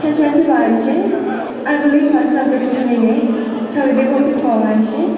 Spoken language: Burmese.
ချမ်းချမ်းဖြစ်ပါရဲ့ရှင် I believe myself တဲ့ချင်နေနဲ့ထားပြီးဖို့ခေါ်ပါရှင်